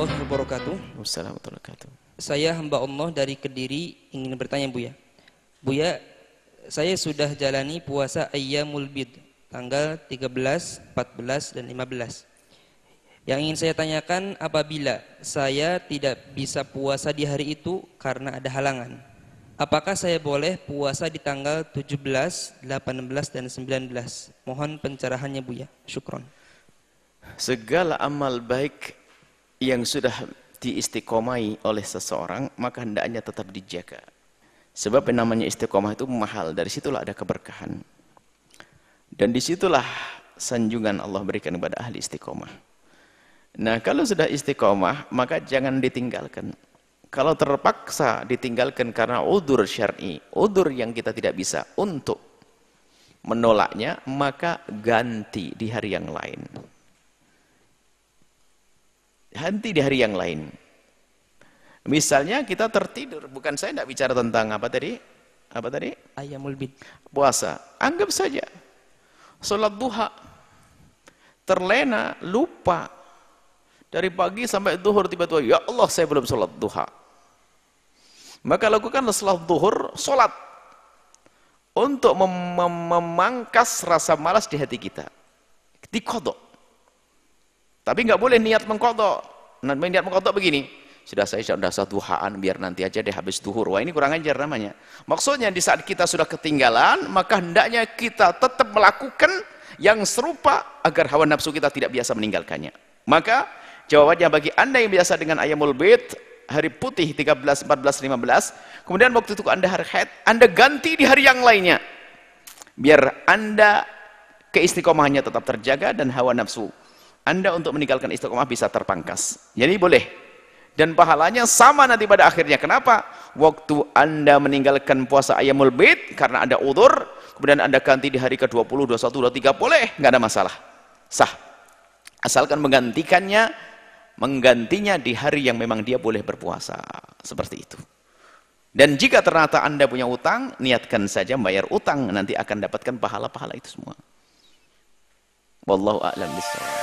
Waalaikumsalam warahmatullahi wabarakatuh. Saya hamba Allah dari Kediri ingin bertanya Buya. Buya, saya sudah jalani puasa Ayyamul Bid tanggal 13, 14 dan 15. Yang ingin saya tanyakan apabila saya tidak bisa puasa di hari itu karena ada halangan. Apakah saya boleh puasa di tanggal 17, 18 dan 19? Mohon pencerahannya Buya. Syukron. Segala amal baik yang sudah diistiqomai oleh seseorang, maka hendaknya tetap dijaga. Sebab yang namanya istiqomah itu mahal, dari situlah ada keberkahan. Dan di situlah sanjungan Allah berikan kepada ahli istiqomah. Nah kalau sudah istiqomah, maka jangan ditinggalkan. Kalau terpaksa ditinggalkan karena udur syar'i, udur yang kita tidak bisa untuk menolaknya, maka ganti di hari yang lain. Henti di hari yang lain. Misalnya kita tertidur, bukan saya tidak bicara tentang apa tadi? Apa tadi? Ayyamul Bid. Puasa. Anggap saja. Sholat duha. Terlena, lupa. Dari pagi sampai duhur tiba-tiba, ya Allah saya belum sholat duha. Maka lakukan sholat duhur, sholat. Untuk mem mem memangkas rasa malas di hati kita. Dikodok. Tapi nggak boleh niat mengkodok. Nah, niat mengkodok begini. Sudah saya sudah satu duhaan biar nanti aja deh habis duhur. Wah ini kurang ajar namanya. Maksudnya di saat kita sudah ketinggalan, maka hendaknya kita tetap melakukan yang serupa agar hawa nafsu kita tidak biasa meninggalkannya. Maka jawabannya bagi anda yang biasa dengan ayamul bait, hari putih 13, 14, 15, kemudian waktu itu anda hari haid, anda ganti di hari yang lainnya. Biar anda keistiqomahannya tetap terjaga dan hawa nafsu anda untuk meninggalkan istiqomah bisa terpangkas. Jadi boleh. Dan pahalanya sama nanti pada akhirnya. Kenapa? Waktu Anda meninggalkan puasa ayamul bid karena ada udur, kemudian Anda ganti di hari ke-20, 21, 23, boleh, nggak ada masalah. Sah. Asalkan menggantikannya, menggantinya di hari yang memang dia boleh berpuasa. Seperti itu. Dan jika ternyata Anda punya utang, niatkan saja bayar utang, nanti akan dapatkan pahala-pahala itu semua. Wallahu a'lam bishawab.